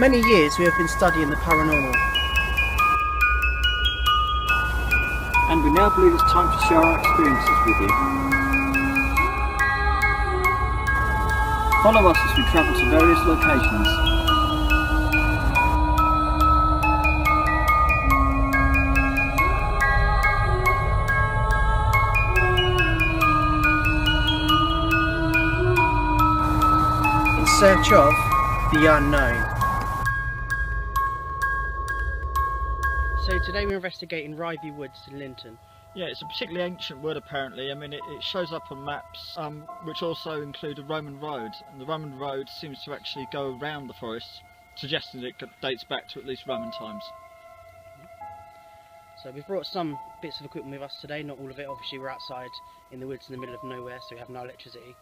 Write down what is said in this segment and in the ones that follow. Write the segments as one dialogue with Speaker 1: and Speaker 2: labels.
Speaker 1: many years we have been studying the paranormal.
Speaker 2: And we now believe it's time to share our experiences with you. Follow us as we travel to various locations.
Speaker 1: In search of the unknown. So today we're investigating Rivey Woods in Linton.
Speaker 2: Yeah, it's a particularly ancient wood apparently. I mean, it, it shows up on maps, um, which also include a Roman road. And the Roman road seems to actually go around the forest, suggesting it dates back to at least Roman times.
Speaker 1: So we've brought some bits of equipment with us today, not all of it. Obviously we're outside in the woods in the middle of nowhere, so we have no electricity.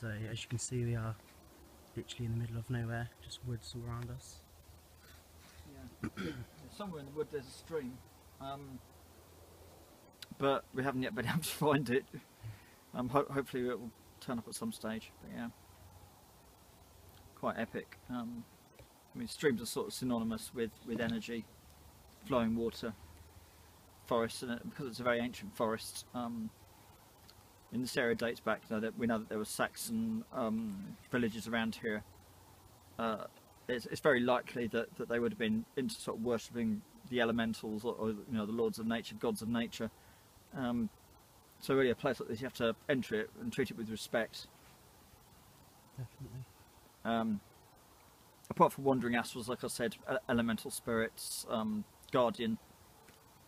Speaker 1: So as you can see we are literally in the middle of nowhere, just woods all around us.
Speaker 2: Yeah. Somewhere in the wood there's a stream, um, but we haven't yet been able to find it. Um, ho hopefully it will turn up at some stage. But yeah, quite epic. Um, I mean, streams are sort of synonymous with with energy, flowing water, forests, and because it's a very ancient forest. Um, in this area dates back know, that we know that there were Saxon um, villages around here. Uh, it's, it's, very likely that, that they would have been into sort of worshipping the elementals or, or you know the lords of nature, gods of nature. Um, so really, a place like this, you have to enter it and treat it with respect.
Speaker 1: Definitely.
Speaker 2: Um, apart from wandering astrals, like I said, elemental spirits, um, guardian,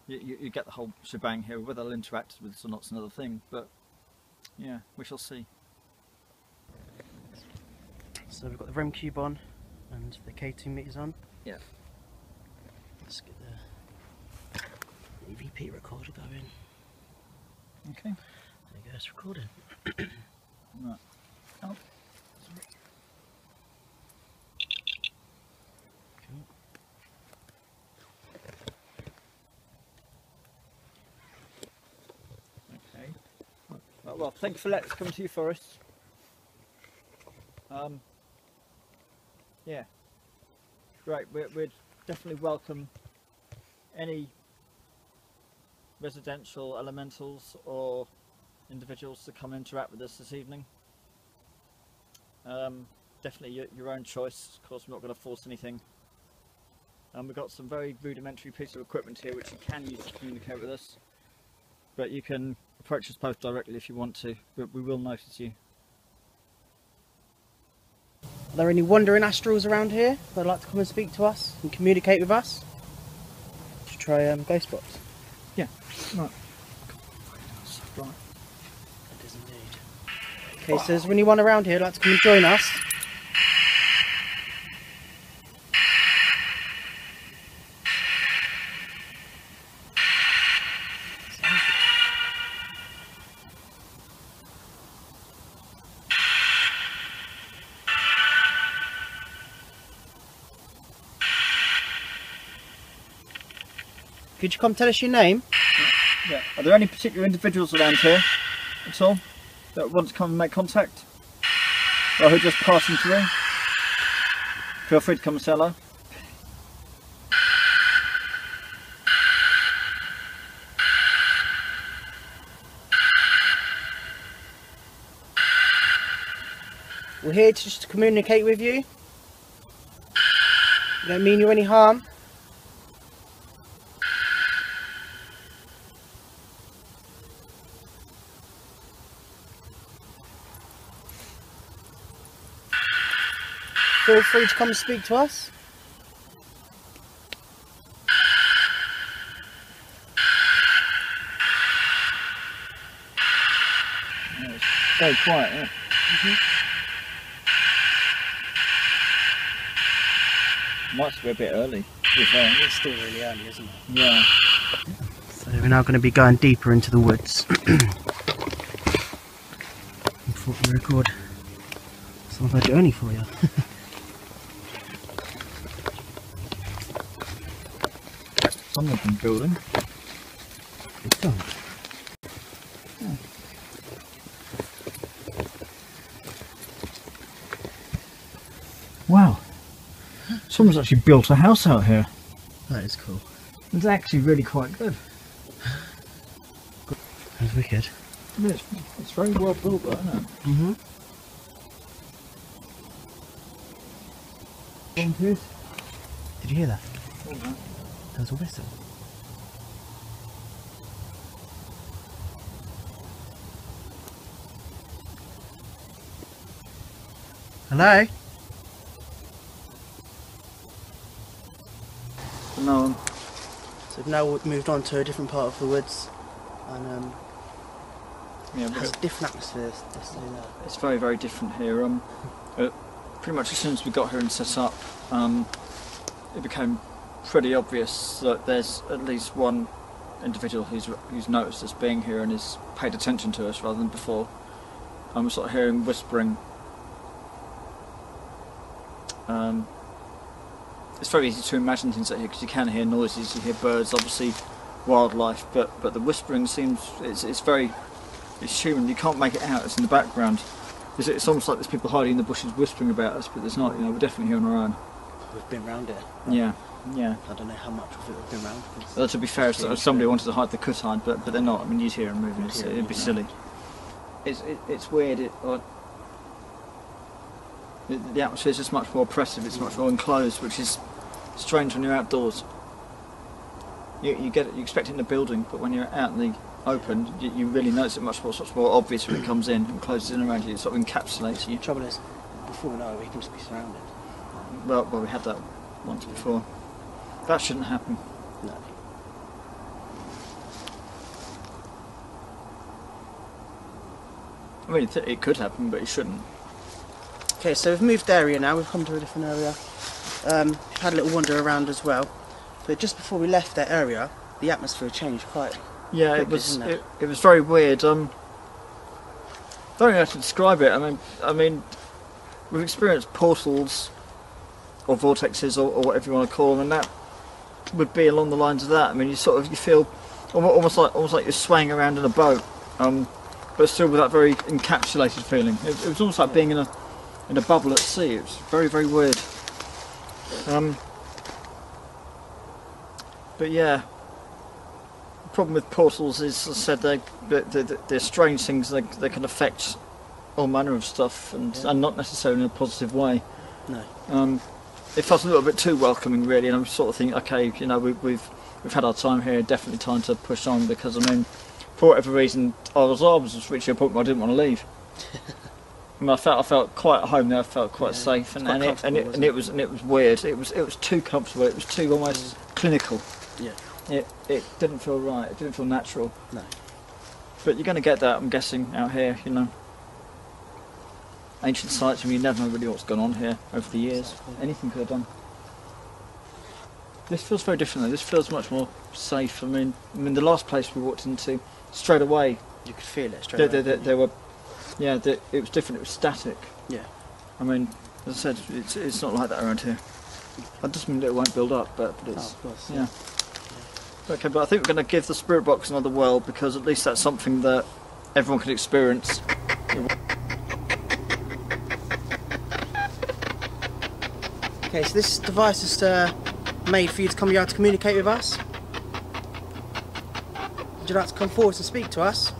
Speaker 2: you, you, you, get the whole shebang here. Whether they'll interact with us or not's another thing, but yeah, we shall see.
Speaker 1: So we've got the REM cube on and the K2 meters on.
Speaker 2: Yeah.
Speaker 1: Let's get the EVP recorder going.
Speaker 2: Okay.
Speaker 1: There you go, it's recording.
Speaker 2: right. Oh. Sorry.
Speaker 1: Cool.
Speaker 2: Okay. Well, well, thanks for letting us come to you, Forest. Um, yeah, right. We'd, we'd definitely welcome any residential elementals or individuals to come interact with us this evening. Um, definitely your, your, own choice. Of course, we're not going to force anything. Um, we've got some very rudimentary piece of equipment here which you can use to communicate with us. But you can approach us both directly if you want to, but we will notice you.
Speaker 1: Are there any wandering astrals around here that'd like to come and speak to us and communicate with us? To try um, ghost box.
Speaker 2: Yeah, right. Right.
Speaker 1: It is indeed. Okay, so is there anyone around here that'd like to come and join us? Could you come tell us your name?
Speaker 2: Yeah. Are there any particular individuals around here at all that want to come and make contact? Or who just passing through? Feel free to come and say hello.
Speaker 1: We're here to just to communicate with you. We don't mean you any harm. Feel free to come and speak to us.
Speaker 2: Yeah, it's very quiet, yeah.
Speaker 1: Mm -hmm.
Speaker 2: Might be a bit early.
Speaker 1: It's still really early, isn't it?
Speaker 2: Yeah.
Speaker 1: So we're now going to be going deeper into the woods. Before we record some of our journey for you.
Speaker 2: Someone's been building.
Speaker 1: It's done.
Speaker 2: Wow. Someone's actually built a house out here.
Speaker 1: That is cool.
Speaker 2: It's actually really quite good.
Speaker 1: That's wicked.
Speaker 2: It's, it's very well built, though, isn't it?
Speaker 1: Mm-hmm. Did you hear that? There was a whistle. Hello?
Speaker 2: No.
Speaker 1: So we've now moved on to a different part of the woods and um,
Speaker 2: Yeah,
Speaker 1: it has a different atmosphere this, this day there.
Speaker 2: it's very, very different here. Um, uh, pretty much as soon as we got here and set up, um, it became pretty obvious that there's at least one individual who's who's noticed us being here and has paid attention to us rather than before. I'm sort of hearing whispering. Um, it's very easy to imagine things out here because you can hear noises, you hear birds, obviously wildlife, but but the whispering seems it's, it's very it's human. You can't make it out. It's in the background. It's, it's almost like there's people hiding in the bushes whispering about us, but there's not. You know, we're definitely here on our own.
Speaker 1: We've been round it.
Speaker 2: Yeah, yeah.
Speaker 1: I don't know how much of it would be around.
Speaker 2: Well, to be fair, if somebody wanted to hide, the could hide, but but they're not. I mean, you'd hear them moving. It's,
Speaker 1: hear
Speaker 2: it'd be silly. It's it, it's weird. It, uh, the, the atmosphere is just much more oppressive. It's much more enclosed, which is strange when you're outdoors. You, you get it, you expect it in the building, but when you're out in the open, you, you really notice it much more, much more obvious when it comes in and closes in around you. It sort of encapsulates you.
Speaker 1: The trouble is, before we know it, we can just be surrounded.
Speaker 2: Well, well, we had that once before. That shouldn't happen.
Speaker 1: No.
Speaker 2: I mean, it, it could happen, but it shouldn't.
Speaker 1: Okay, so we've moved area now. We've come to a different area. Um, we've had a little wander around as well. But just before we left that area, the atmosphere changed quite.
Speaker 2: Yeah, it was
Speaker 1: it?
Speaker 2: it, it was very weird. Um, don't know how to describe it. I mean, I mean, we've experienced portals or vortexes or, or whatever you want to call them, and that would be along the lines of that. I mean, you sort of you feel almost like almost like you're swaying around in a boat, um, but still with that very encapsulated feeling. It, it was almost like being in a in a bubble at sea. It was very very weird. Um, but yeah, the problem with portals is, as I said, they, they, they, they're strange things. They, they can affect all manner of stuff, and,
Speaker 1: Yeah.
Speaker 2: and not necessarily in a positive way.
Speaker 1: No.
Speaker 2: Um, it felt a little bit too welcoming, really, and I'm sort of thinking, okay, you know, we, we've we've had our time here. Definitely time to push on because I mean, for whatever reason, I was I was reaching a point where I didn't want to leave. I, mean, I felt I felt quite at home there. I felt quite
Speaker 1: Yeah,
Speaker 2: safe, and,
Speaker 1: quite
Speaker 2: and, it, and, it, and
Speaker 1: it?
Speaker 2: it was and it was weird. It was it was too comfortable. It was too almost mm. clinical.
Speaker 1: Yeah.
Speaker 2: It it didn't feel right. It didn't feel natural.
Speaker 1: No.
Speaker 2: But you're going to get that, I'm guessing, out here. You know, ancient sites. Mean, you never know really what's gone on here over the years. Anything could have done. This feels very different though. This feels much more safe. I mean, I mean, the last place we walked into, straight away,
Speaker 1: You could feel it straight
Speaker 2: there,
Speaker 1: away.
Speaker 2: there, were, yeah, there, it was different. It was static.
Speaker 1: Yeah.
Speaker 2: I mean, as I said, it's it's not like that around here. That doesn't mean it won't build up, but, but it's
Speaker 1: Oh, of course.
Speaker 2: yeah. Okay, but I think we're going to give the spirit box another whirl because at least that's something that everyone can experience.
Speaker 1: Okay, so this device is uh, made for you to come here to communicate with us. Would you like to come forward and speak to us?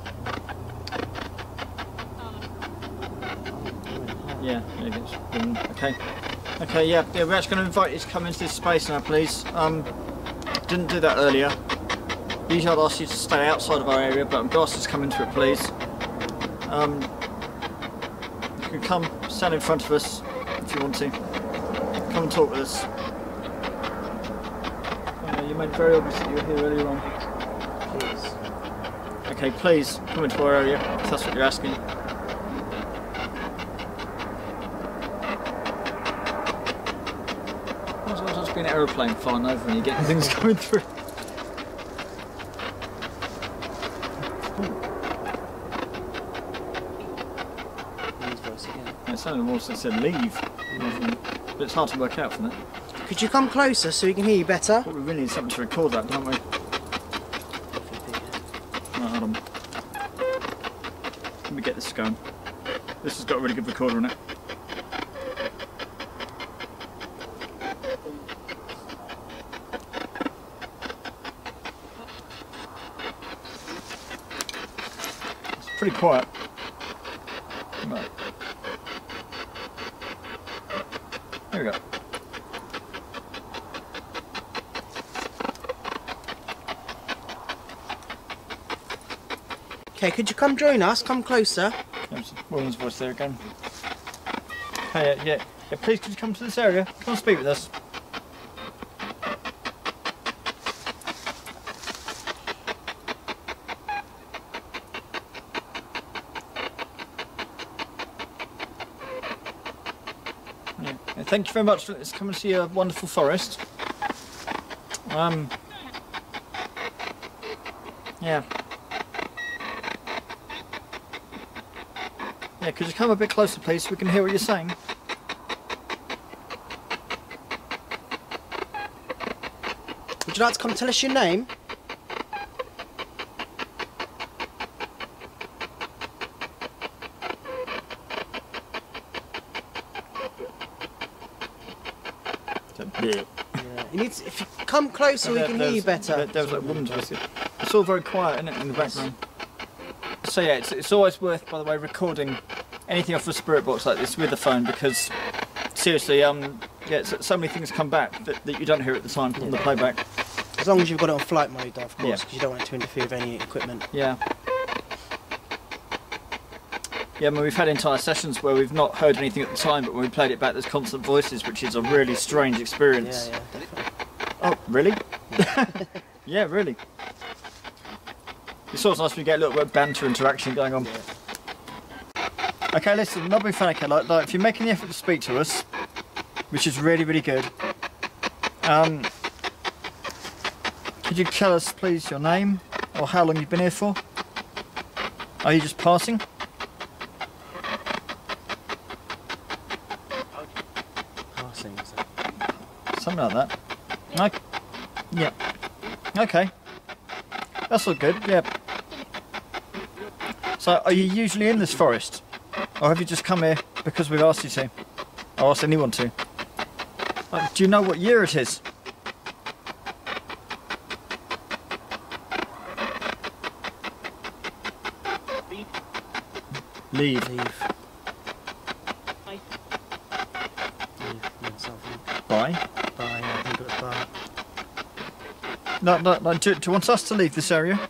Speaker 2: Yeah. Um, okay. Okay, yeah, yeah, we're actually going to invite you to come into this space now, please. Um, didn't do that earlier. Usually I'd ask you to stay outside of our area, but I'm going to ask you to come into it, please. Um, you can come stand in front of us if you want to. Come and talk with us. Uh, you made very obvious that you were here earlier on.
Speaker 1: Please.
Speaker 2: Okay, please come into our area if that's what you're asking. Might as well just be an aeroplane flying over and you're getting things coming through.
Speaker 1: Please voice again.
Speaker 2: It sounded more like it said leave, rather than- but it's hard to work out from that.
Speaker 1: Could you come closer so we can hear you better?
Speaker 2: We really need something to record that, don't we? Right, hold on. Let me get this going. This has got a really good recorder on it. It's pretty quiet. Right. Here we go.
Speaker 1: Okay, could you come join us? Come closer.
Speaker 2: Woman's voice there again. Hey, yeah, yeah, yeah, please could you come to this area? Come speak with us. Yeah, yeah, Thank you very much for let's come and see a wonderful forest. Um, yeah. Yeah, could you come a bit closer, please, so we can hear what you're saying?
Speaker 1: Would you like to come tell us your name?
Speaker 2: Yeah.
Speaker 1: Yeah. You need to, if you come closer, we can hear you better.
Speaker 2: There, there was like woman's voice. It's all very quiet isn't it, in the background. So yeah, it's, it's always worth, by the way, recording anything off the spirit box like this with the phone because seriously, um, yeah, so, so many things come back that, that you don't hear at the time on the playback.
Speaker 1: As long as you've got it on flight mode, though, of course,
Speaker 2: Yeah.
Speaker 1: because you don't want it to interfere with any equipment.
Speaker 2: Yeah. Yeah, I mean, we've had entire sessions where we've not heard anything at the time, but when we played it back, there's constant voices, which is a really strange
Speaker 1: Yeah,
Speaker 2: experience.
Speaker 1: yeah, definitely.
Speaker 2: Oh, really? yeah, really. It's always nice when you get a little bit of banter interaction going on. Okay, listen, not being funny, like, like if you're making the effort to speak to us, which is really, really good, um, could you tell us, please, your name or how long you've been here for? Are you just passing?
Speaker 1: Passing.
Speaker 2: Something like that. Okay. Yeah. Okay. That's all good. Yeah. So, are you usually in this forest, or have you just come here because we've asked you to, or asked anyone to? Uh, do you know what year it is? Leave.
Speaker 1: Leave. Leave.
Speaker 2: Bye.
Speaker 1: Bye, yeah, I think it was bye.
Speaker 2: No, no, no. Do, do you want us to leave this area?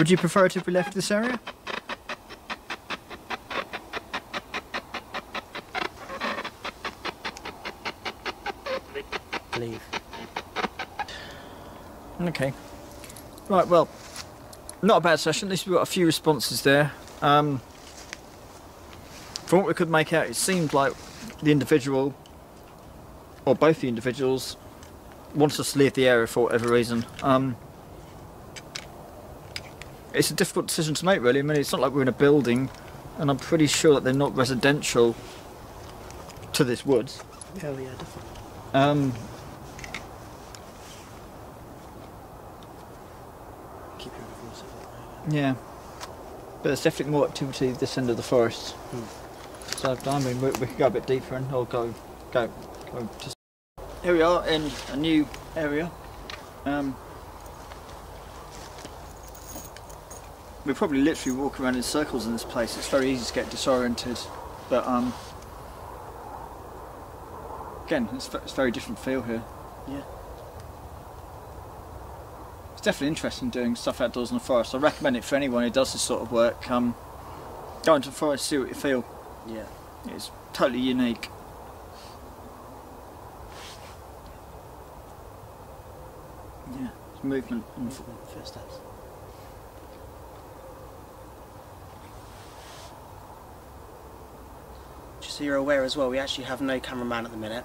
Speaker 2: Would you prefer it if we left this area?
Speaker 1: Leave.
Speaker 2: Okay. Right, well, not a bad session. At least we've got a few responses there. Um, from what we could make out, it seemed like the individual, or both the individuals, wants us to leave the area for whatever reason. Um, it's a difficult decision to make, really. I mean, it's not like we're in a building, and I'm pretty sure that they're not residential to this woods.
Speaker 1: Oh, yeah, definitely.
Speaker 2: Um,
Speaker 1: Keep your voice off it.
Speaker 2: Yeah, but there's definitely more activity this end of the forest. So I mean, we, we could go a bit deeper and or go, go, go. Just... Here we are in a new area. Um, we probably literally walk around in circles in this place. It's very easy to get disoriented, but um, again, it's, it's a very different feel here.
Speaker 1: Yeah.
Speaker 2: It's definitely interesting doing stuff outdoors in the forest. I recommend it for anyone who does this sort of work. Um, go into the forest, see what you feel.
Speaker 1: Yeah.
Speaker 2: It's totally unique. Yeah, it's movement. F-
Speaker 1: First steps. So you're aware as well, we actually have no cameraman at the minute.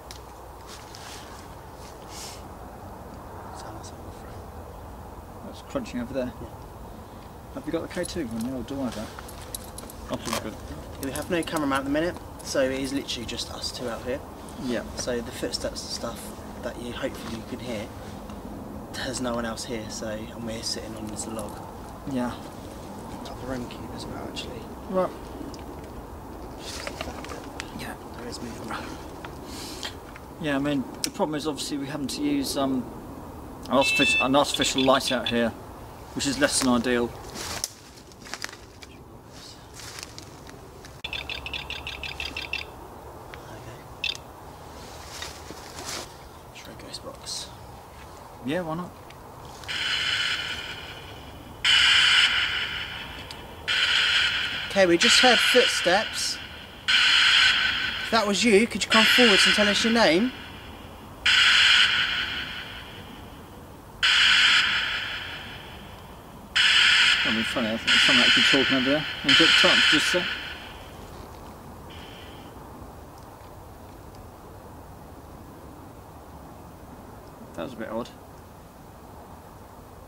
Speaker 1: Sound like someone through.
Speaker 2: that's crunching over there.
Speaker 1: Yeah.
Speaker 2: Have you got the K2 on the old driver? Oh, good.
Speaker 1: We have no cameraman at the minute, so it is literally just us two out here.
Speaker 2: Yeah.
Speaker 1: So the footsteps and stuff that you hopefully you can hear, there's no one else here, so and we're sitting on this log.
Speaker 2: Yeah.
Speaker 1: Up the REM cube as well, actually.
Speaker 2: Right.
Speaker 1: Just 'cause of the fact that
Speaker 2: Yeah. Yeah, I mean, the problem is obviously we having to use um, an, artificial, an artificial light out here, which is less than ideal. Yeah, why not?
Speaker 1: Okay, we just heard footsteps. If that was you, could you come forwards and tell us your name?
Speaker 2: That'd be funny. I think there's someone actually talking over there. And get time just say. That was a bit odd.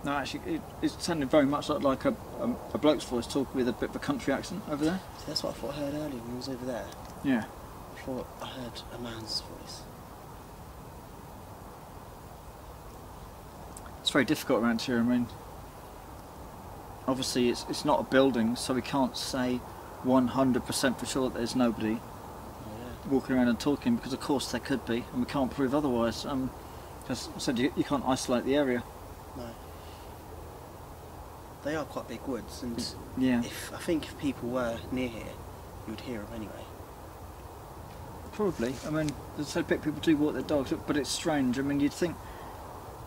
Speaker 2: No, actually, it, it sounded very much like, like a, a, a bloke's voice talking with a bit of a country accent over there.
Speaker 1: See, that's what I thought I heard earlier when I was over there.
Speaker 2: Yeah.
Speaker 1: I thought I heard a man's voice.
Speaker 2: It's very difficult around here. I mean, obviously it's it's not a building, so we can't say 100% for sure that there's nobody
Speaker 1: Oh,
Speaker 2: walking around and talking because of course there could be, and we can't prove otherwise. Um, as I said, you, you can't isolate the area.
Speaker 1: No. They are quite big woods, and
Speaker 2: Yeah,
Speaker 1: if I think if people were near here, you would hear them anyway.
Speaker 2: Probably. I mean, said, people do walk their dogs, but it's strange. I mean, you'd think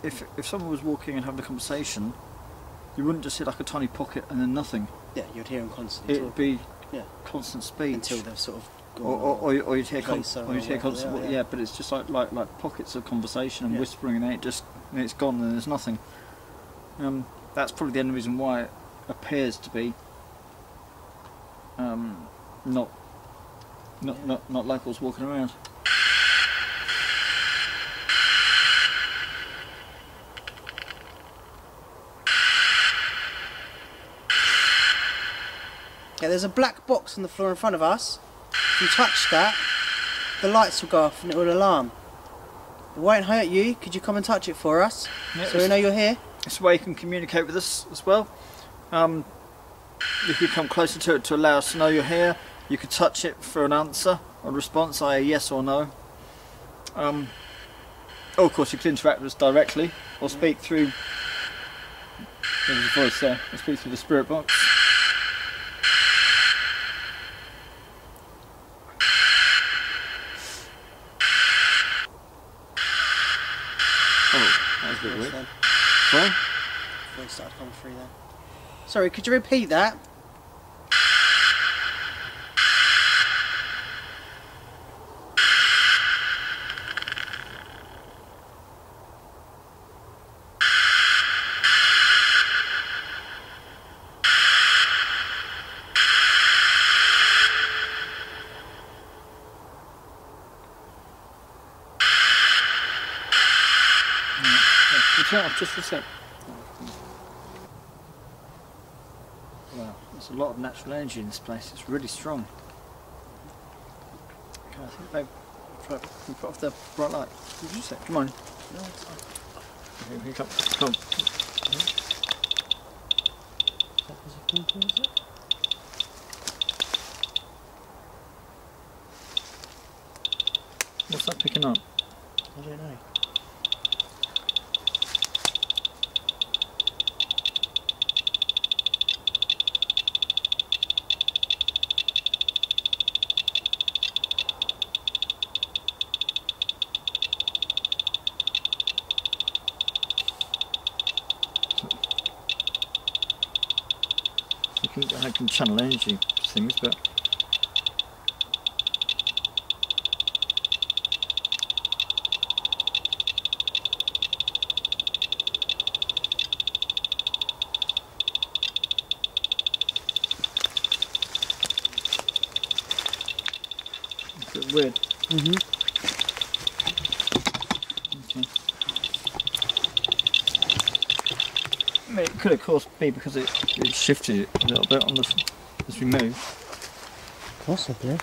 Speaker 2: if if someone was walking and having a conversation, you wouldn't just see like a tiny pocket and then nothing.
Speaker 1: Yeah, you'd hear them constantly
Speaker 2: It'd
Speaker 1: talking
Speaker 2: be
Speaker 1: Yeah.
Speaker 2: constant speech.
Speaker 1: until they've sort of gone.
Speaker 2: or, or, or, or you'd hear, con- or you'd hear constant,
Speaker 1: are,
Speaker 2: yeah.
Speaker 1: yeah.
Speaker 2: but it's just like like like pockets of conversation and
Speaker 1: Yeah.
Speaker 2: whispering, and then it just and it's gone, and there's nothing. Um, that's probably the only reason why it appears to be um, not not, not not locals walking around.
Speaker 1: Yeah, there's a black box on the floor in front of us. If you touch that, the lights will go off and it will alarm. It won't hurt you. Could you come and touch it for us?
Speaker 2: Yeah,
Speaker 1: so we know you're here.
Speaker 2: It's a way you can communicate with us as well. Um, if you could come closer to it to allow us to know you're here. You could touch it for an answer, a response, i.e. yes or no. Um, oh, of course, you could interact with us directly or speak through. There's a voice there. Or speak through the spirit box. Oh, that was a bit weird.
Speaker 1: Then.
Speaker 2: Sorry?
Speaker 1: Voice started coming through there. Sorry, could you repeat that?
Speaker 2: Yeah, turn off just for a sec. Wow, there's a lot of natural energy in this place. It's really strong. Okay, I think babe, try, can put off the bright light. Just a sec. Come on.
Speaker 1: No, it's fine.
Speaker 2: Okay, here, come. Come. What's that picking up?
Speaker 1: I don't know.
Speaker 2: I can channel energy things, but it's a bit weird.
Speaker 1: Mm-hmm.
Speaker 2: Okay. I mean, it could of course be because it, it shifted it a little bit on the as we moved.
Speaker 1: Possibly.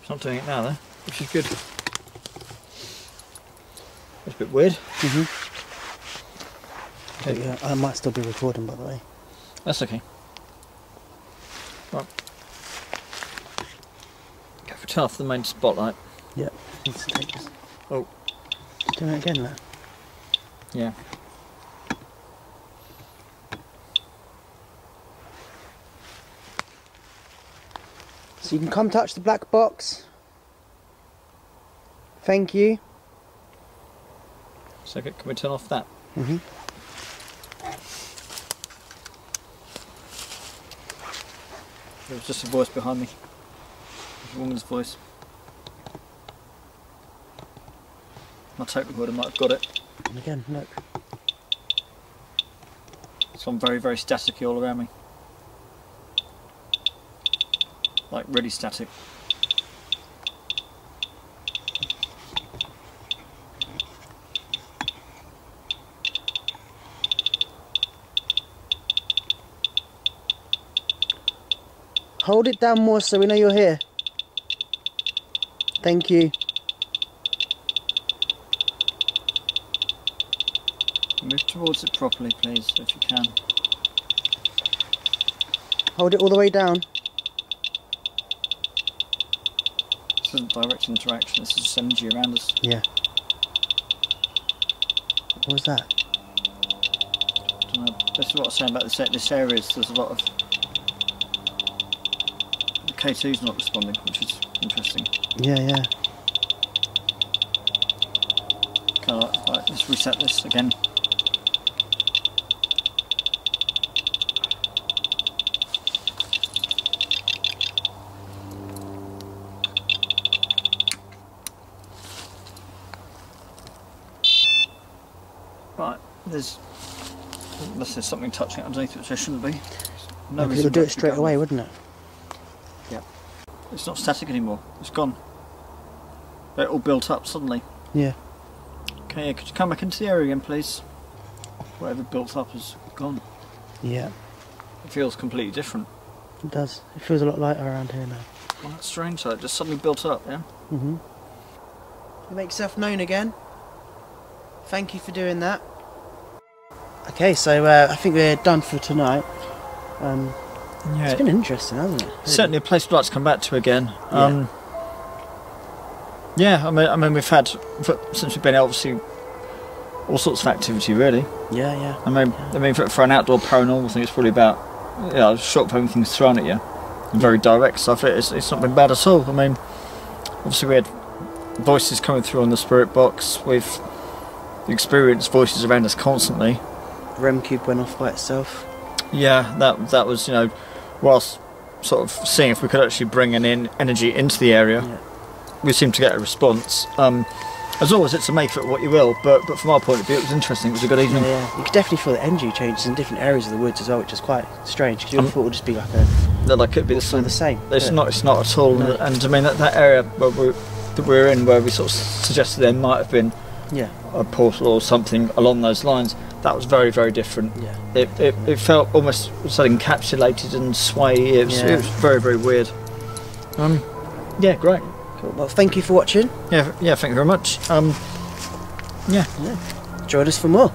Speaker 2: It's not doing it now though. which is good. It's a bit weird.
Speaker 1: Mm-hmm. Yeah, I might still be recording, by the way.
Speaker 2: That's okay. Right. Go for off the main spotlight.
Speaker 1: Yeah. Needs to take this.
Speaker 2: Oh.
Speaker 1: Doing it again, there.
Speaker 2: Yeah.
Speaker 1: So you can come touch the black box. Thank you.
Speaker 2: So can we turn off that?
Speaker 1: Mm-hmm.
Speaker 2: There was just a voice behind me. A woman's voice. My tape recorder might have got it.
Speaker 1: And again, look.
Speaker 2: So I'm very, very staticky all around me. Like really static.
Speaker 1: Hold it down more so we know you're here. Thank you.
Speaker 2: Move towards it properly, please, if you can.
Speaker 1: Hold it all the way down.
Speaker 2: This isn't direct interaction, this is just energy around us.
Speaker 1: Yeah. What was that?
Speaker 2: This is what I was saying about this, this area, is there's a lot of... The K2's not responding, which is interesting.
Speaker 1: Yeah, yeah.
Speaker 2: Kind of like, like, let's reset this again. Right, there's unless there's something touching underneath which there shouldn't be.
Speaker 1: No,
Speaker 2: reason
Speaker 1: it'll do it straight away, wouldn't it?
Speaker 2: It's not static anymore. It's gone. It all built up suddenly.
Speaker 1: Yeah.
Speaker 2: Okay, yeah, could you come back into the area again, please? Whatever built up has gone.
Speaker 1: Yeah,
Speaker 2: It feels completely different.
Speaker 1: it does. It feels a lot lighter around here now.
Speaker 2: Well, that's strange. So it just suddenly built up, yeah.
Speaker 1: Mm-hmm. You make yourself known again. Thank you for doing that. Okay, so uh, I think we're done for tonight. Um,
Speaker 2: Yeah.
Speaker 1: it's been interesting, hasn't it?
Speaker 2: certainly a place we'd like to come back to again. Um, yeah, I mean, I mean, we've had since we've been obviously all sorts of activity, really.
Speaker 1: Yeah, yeah.
Speaker 2: I mean, I mean, for, for an outdoor paranormal thing, it's probably about you know, short of everything's thrown at you, and very direct stuff. It's, it's not been bad at all. I mean, obviously we had voices coming through on the spirit box. We've experienced voices around us constantly.
Speaker 1: Rem cube went off by itself.
Speaker 2: Yeah, that that was you know, whilst sort of seeing if we could actually bring an in energy into the area,
Speaker 1: Yeah.
Speaker 2: we seemed to get a response. Um, as always, it's a make of it what you will, but but from our point of view, it was interesting. It was a good evening.
Speaker 1: yeah. You could definitely feel the energy changes in different areas of the woods as well, which is quite strange because you
Speaker 2: Um,
Speaker 1: thought it would just be like a
Speaker 2: That like could be the same.
Speaker 1: the same.
Speaker 2: It's
Speaker 1: Yeah.
Speaker 2: not. It's not at all.
Speaker 1: No.
Speaker 2: And I mean that, that area where we that we were in, where we sort of suggested there might have been
Speaker 1: Yeah,
Speaker 2: a portal or something along those lines. That was very very different.
Speaker 1: yeah.
Speaker 2: It it, it felt almost sort of encapsulated and sway. It was,
Speaker 1: Yeah.
Speaker 2: it was very very weird. Um, yeah, great.
Speaker 1: Cool. Well, thank you for watching.
Speaker 2: Yeah, yeah. Thank you very much. Um, yeah, yeah.
Speaker 1: Join us for more.